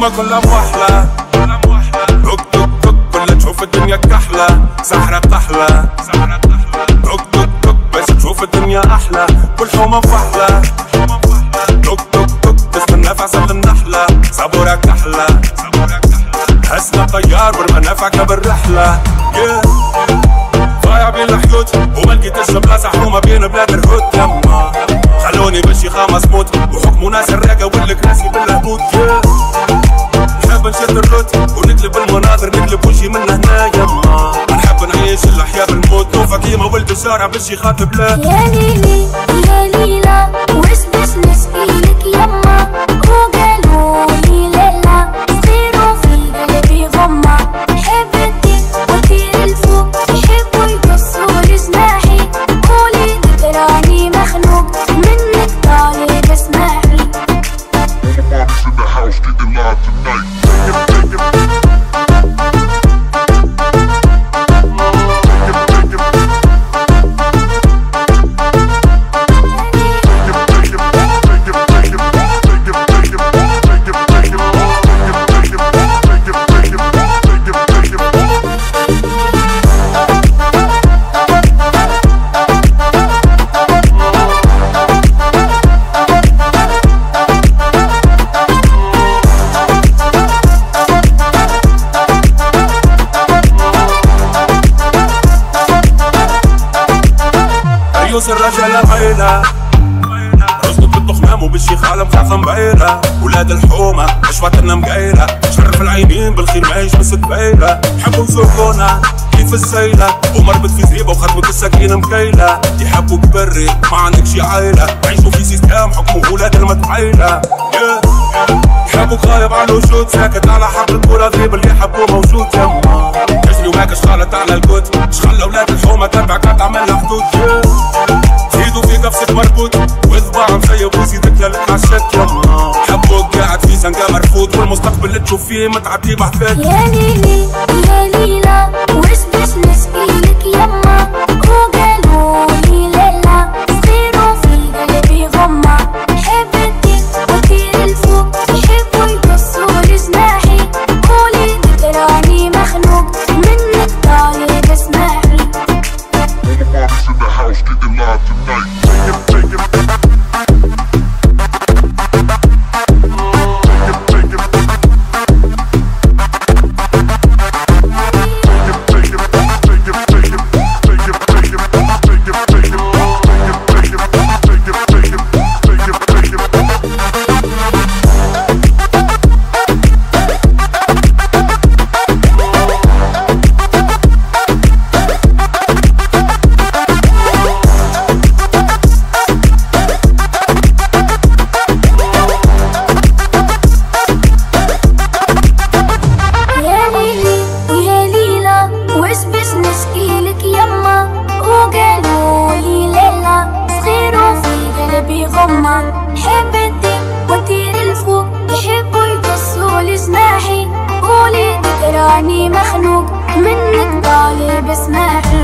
الحومة كلها موحلة توك توك توك كلها تشوف الدنيا كحلة. سحرة بتحلى توك توك توك بس تشوف الدنيا أحلى. والحومة فحلة توك توك توك تستنى في عسل النحلة صبورك أحلى حسنا طيار والمنافع بالرحلة. Yeah. ضايع بين الحدود وما لقيتش بلاصة حومة بين بلاد الهود يما. خلوني بالشيخة مصموت وحكموا ناس الراقة والكراسي بالهبوط نحب نشد الروت ونقلب المناظر نقلب وجهي من هنا يما. نحب نعيش الأحياء بالموت. نوفا كيما ولد الشارع بالشيخة بلاد يا ليلي يا ليلى وش بس نسقيلك يما؟ وقالوا لي ليلى صغير وفي قلبي غمة. حب الدين وطير الفوق يحبوا يقصوا لجناحي قولي ذكراني مخنوق منك طالب اسمحي the the live tonight. عيوس الرجل العيلة رزق بالطخمام وبالشيخ عالم خاصة مبيرة ولاد الحومة اشواتنا مقايرة شرف العينين بالخير ما يجلس كبيرة حبوا يسوقونا كيف السيلة؟ ومربط في زريبة وخطوة السكينة مكيلة. يحبوا بري ما عندك شي عيلة عيشوا في سيستم حكموا ولاد المتعيلة. يحبوك غايب عن الوجود ساكت على حق الكورة ذيب اللي يحبوه موجود. يما تجري وماك شغالة على الكوت. شغل أولاد الحومة تبعك مرفوض والمستقبل اللي تشوف فيه متعدي بحفاد يا ليلي يا ليلى. غمة حب الدين وطير الفوق. يحبوا يقصوا لجناحي قولي ذكراني مخنوق. منك طالب اسمحي